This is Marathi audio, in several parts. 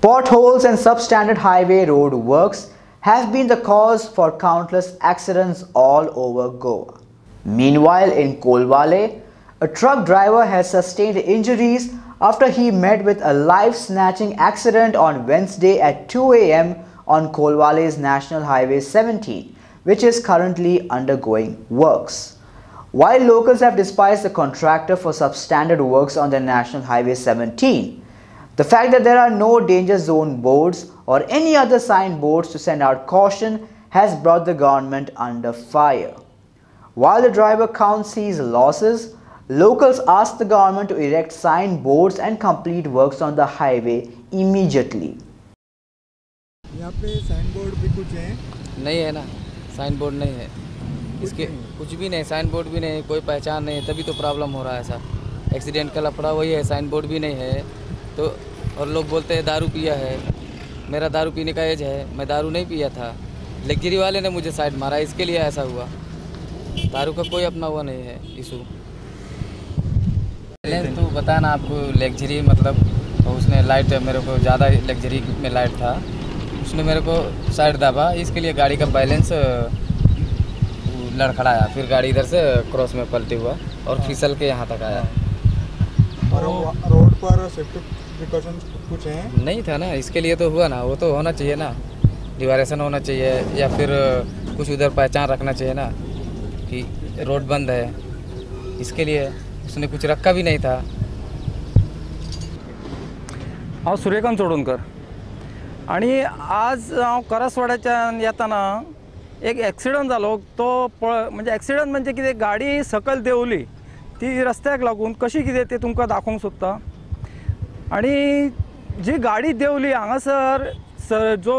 Potholes and substandard highway road works have been the cause for countless accidents all over Goa. Meanwhile, in Kolwale, a truck driver has sustained injuries after he met with a life snatching accident on Wednesday at 2 am on Kolwale's National Highway 17, which is currently undergoing works. While locals have despised the contractor for substandard works on the National Highway 17, the fact that there are no danger zone boards or any other signboards to send out caution has brought the government under fire. While the driver counts his losses, locals ask the government to erect signboards and complete works on the highway immediately. यहाँ पे साइन बोर्ड भी कुछ हैं नहीं है ना साइन बोर्ड नहीं है इसके कुछ भी नहीं साइन बोर्ड भी नहीं कोई पहचान नहीं है तभी तो प्रॉब्लम हो रहा है सर एक्सीडेंट का लफड़ा वही है साइन बोर्ड भी नहीं है तो और लोग बोलते हैं दारू पिया है। मेरा दारू पीने का एज है। मैं दारू नहीं पिया था। लेगजरी वाले ने मुझे साइड मारा। इसके लिए ऐसा हुआ। दारू का कोई अपना हुआ नहीं है इशू तो बता ना आपको लेगजरी मतलब तो उसने लाइट मेरे को ज़्यादा लेगजरी में लाइट था। उसने मेरे को साइड दबा। इसके लिए गाड़ी का बैलेंस लड़खड़ाया। फिर गाड़ी इधर से क्रॉस में पलटी हुआ और फिसल के यहाँ तक आया। और रोड पर सेफ्टी प्रिकॉशन कुछ हैं? नहीं था ना इसके लिए तो हुआ ना वो तो होना चाहिए ना। डिवारेशन होना चाहिए या फिर कुछ उधर पहचान रखना चाहिए ना कि रोड बंद है। इसके लिए उसने कुछ रखा भी नहीं था। हांव सुर्यकांत चोडूनकर आणि आज हांव करसवाड्याच्यान येताना एक एक्सिडंट जालो तो पळ म्हणजे एक्सिडंट म्हणजे कितें? गाडी सकयल देंवली. ती रस्त्याक लागून कशी कितें तें तुमकां दाखोवंक सोदता? आणि जी गाडी देंवली हांगासर सर जो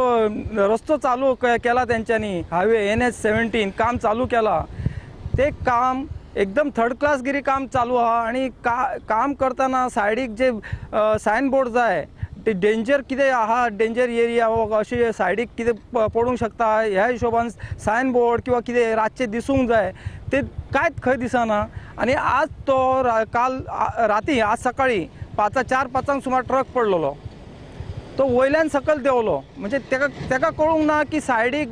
रस्तो चालू केला तेंच्यांनी हायवे एन एच सेवन्टीन काम चालू केला ते काम एकदम थर्ड क्लासगिरी काम चालू आहा आणि का काम करताना सायडीक जे सायन बोर्ड जाय ते डेंजर कितें आहा डेंजर एरिया वो हो, अशें सायडीक कितें पडूंक शकता ह्या हिशोबान सायन बोर्ड किंवा कितें रातचें दिसूंक जाय ते कांयच खंय दिसना. आणि आज तो रा- काल राती आज सकाळी पांचा चार पांचांक सुमार ट्रक पडलेलो. तो वयल्यान सकयल देंवलो. म्हणजे तेका तेका कळूंक ना की सायडीक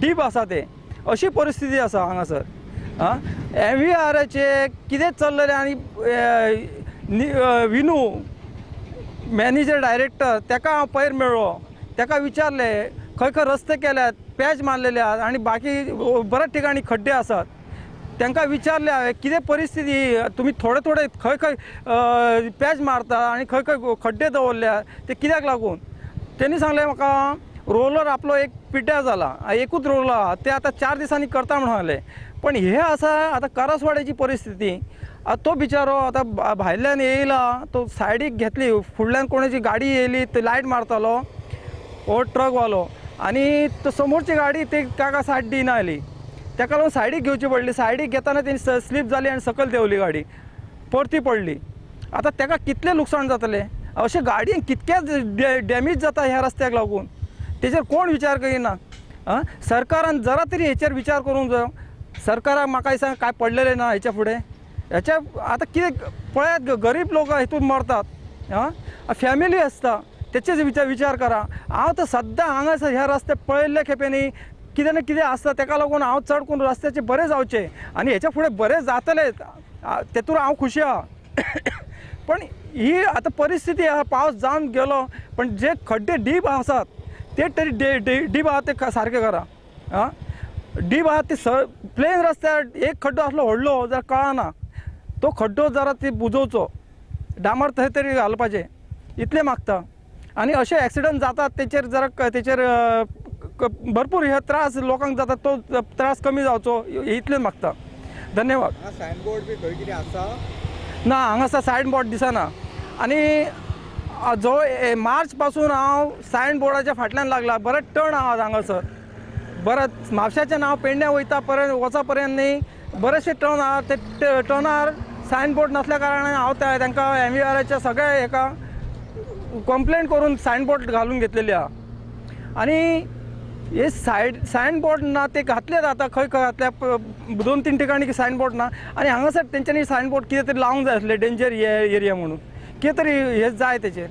डीप आसा ते. अशी परिस्थिती आसा हांगासर. आं एम व्ही आराचे कितें चल्लेलें आनी विनू मॅनेजर डायरेक्टर तेका हांव पयर मेळ्ळो. तेका विचारलें खंय खंय रस्ते केल्यात पॅच मारलेले आहात आनी बाकी बऱ्याच ठिकाणी खड्डे आसात. तांकां विचारलें हांवें कितें परिस्थिती? तुमी थोडे थोडे खंय खंय पॅच मारता आनी खंय खंय खड्डे दवरल्या ते कित्याक लागून? तेणी सांगलें म्हाका रोलर आपलो एक पिड्ड्यार जाला एकूच रोलर आहा ते आतां चार दिसांनी करता म्हण सांगलें पण हे आसा आतां करासवाड्याची परिस्थिती. तो बिचारो आतां भायल्यान येयला तो सायडीक घेतली फुडल्यान कोणाची गाडी येयली ते लायट मारतालो हो ट्रकवालो. आणि तो समोरची गाडी ते काका सायड दिना आली. ताका लागून सायडीक घेवची पडली. सायडीक घेताना तेणी स्लीप जाली आनी सकयल देंवली गाडी. परती पडली. आतां ताका कितलें लुकसाण जातलें? अशें गाडयेन कितके डॅमेज जाता ह्या रस्त्याक लागून? तेजेर कोण विचार करिना? आं सरकारान जरा तरी हेचेर विचार करूंक जायो सरकाराक म्हाका दिसता काय पडलेलें ना हेच्या फुडें हेच्या आतां कितें पळयात ग- गरीब लोक हितून मरतात. आं फॅमिली आसता तेचेच विचार विचार करा. हांव तर सद्दां हांगासर ह्या रस्ते पळयल्ले खेपेनी कितें ना कितें आसता तेका लागून हांव चड करून रस्त्याचे बरें जावचें आनी हेच्या फुडें बरें जातलें आ- तेतून हांव खुशी आहा पण ही आता परिस्थिती आहा पावस जावन गेलो पण जे खड्डे डीप आसात ते तरी डे डे डीप आहात ते क- सारके करा. आं? डीप आहात ते स प्लेन रस्त्यार एक खड्डो असलो व्हडलो जाल्यार कळना. तो खड्डो जरा ते बुजोवचो. डांबर थंय तरी घालपाचें इतलें मागता. आनी अशे एक्सिडंट जातात तेचेर जरा तेचेर क- भरपूर हे त्रास लोकांक जाता तो त्रास कमी जावचो इतलें मागता. धन्यवाद. हांगा सायन बोर्ड बी खंय कितें आसा? ना हांगासर सायन बोर्ड दिसना. आनी जो मार्च पासून हांव सायन बोर्डाच्या फाटल्यान लागला बरें टर्न आहात हांगासर बरें म्हापशाच्यान हांव पेडण्या वयता पर्यंत वचा पर्यंत न्ही बरेचशे टर्न आहात ते टर्नार सायन बोर्ड नसल्या कारणान हांव त्या- तांकां एम व्ही आराच्या सगळ्या हेका कंप्लेंट करून सायन बोर्ड घालून घेतलेली आहा आनी हे सायड सायनबोर्ड ना ते घातलेत जाता खंय खंय घातल्या दोन तीन ठिकाणी सायनबोर्ड ना. आनी हांगासर तेंच्यांनी सायनबोर्ड कितें तरी लावंक जाय आसलें डेंजर एरिया म्हणून. कितें तरी हे जाय तेचेर